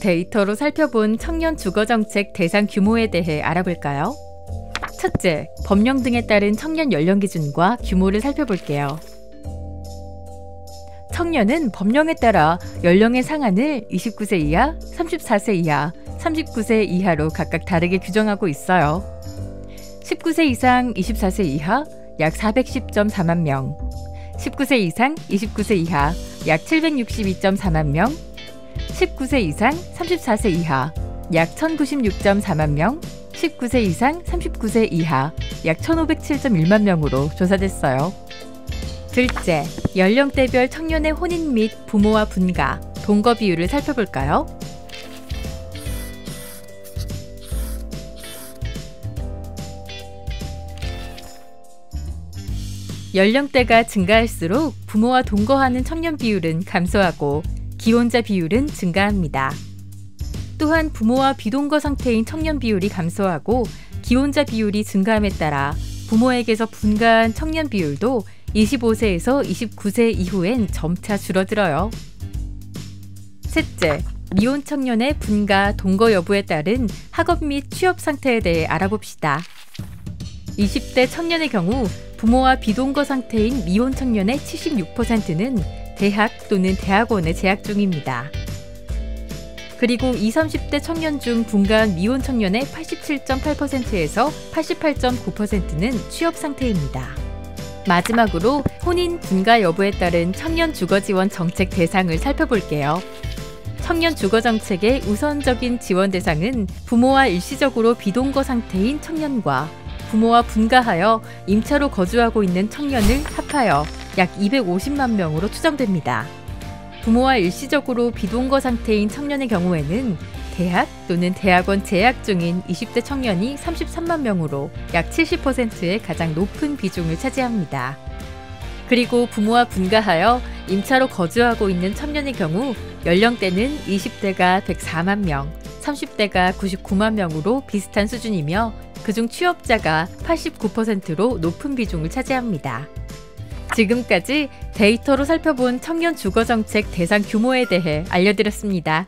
데이터로 살펴본 청년 주거 정책 대상 규모에 대해 알아볼까요? 첫째, 법령 등에 따른 청년 연령 기준과 규모를 살펴볼게요. 청년은 법령에 따라 연령의 상한을 29세 이하, 34세 이하, 39세 이하로 각각 다르게 규정하고 있어요. 19세 이상 24세 이하 약 410.4만 명, 19세 이상 29세 이하 약 762.4만 명, 19세 이상 34세 이하 약 1096.4만 명, 19세 이상 39세 이하 약 1507.1만 명으로 조사됐어요. 둘째, 연령대별 청년의 혼인 및 부모와 분가, 동거 비율을 살펴볼까요? 연령대가 증가할수록 부모와 동거하는 청년 비율은 감소하고 기혼자 비율은 증가합니다. 또한 부모와 비동거 상태인 청년 비율이 감소하고 기혼자 비율이 증가함에 따라 부모에게서 분가한 청년 비율도 25세에서 29세 이후엔 점차 줄어들어요. 셋째, 미혼 청년의 분가, 동거 여부에 따른 학업 및 취업 상태에 대해 알아봅시다. 20대 청년의 경우 부모와 비동거 상태인 미혼 청년의 76%는 대학 또는 대학원에 재학 중입니다. 그리고 20, 30대 청년 중 분가한 미혼 청년의 87.8%에서 88.9%는 취업 상태입니다. 마지막으로 혼인 분가 여부에 따른 청년 주거 지원 정책 대상을 살펴볼게요. 청년 주거 정책의 우선적인 지원 대상은 부모와 일시적으로 비동거 상태인 청년과 부모와 분가하여 임차로 거주하고 있는 청년을 합하여 약 250만 명으로 추정됩니다. 부모와 일시적으로 비동거 상태인 청년의 경우에는 대학 또는 대학원 재학 중인 20대 청년이 33만 명으로 약 70%의 가장 높은 비중을 차지합니다. 그리고 부모와 분가하여 임차로 거주하고 있는 청년의 경우 연령대는 20대가 104만 명, 30대가 99만 명으로 비슷한 수준이며 그중 취업자가 89%로 높은 비중을 차지합니다. 지금까지 데이터로 살펴본 청년 주거 정책 대상 규모에 대해 알려드렸습니다.